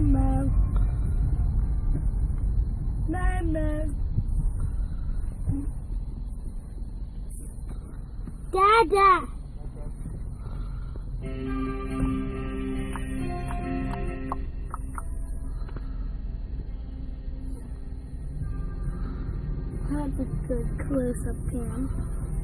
Mama. Mama. Dada. That's a good close-up cam.